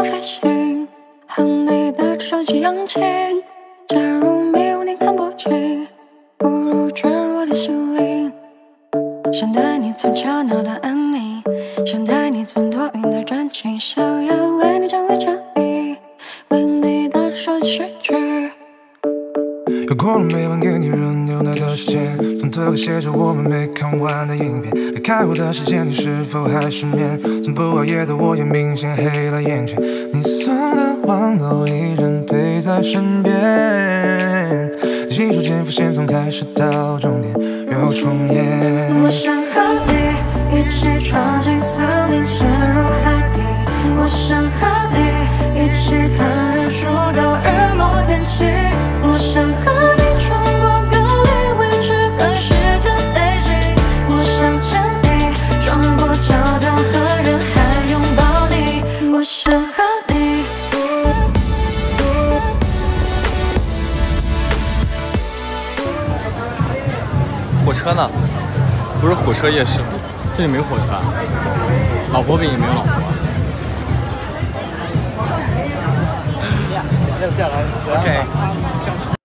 我飞行，和你的手机扬起。假如迷雾你看不清，不如坠入我的心里。想带你从吵闹到安宁，想带你从多云到转晴，想要为你整理衬衣，为你的手机诗句。又过了每晚给你热牛奶的时间，床头还写着我们没看完的影片。离开我的时间，你是否还失眠？从不熬夜的我也明显黑了眼圈。你送的玩偶依然陪在身边，一瞬间浮现，从开始到终点又重演。我想和你一起闯进火车呢？不是火车夜市吗？这里没火车啊，老婆饼也没有老婆。OK。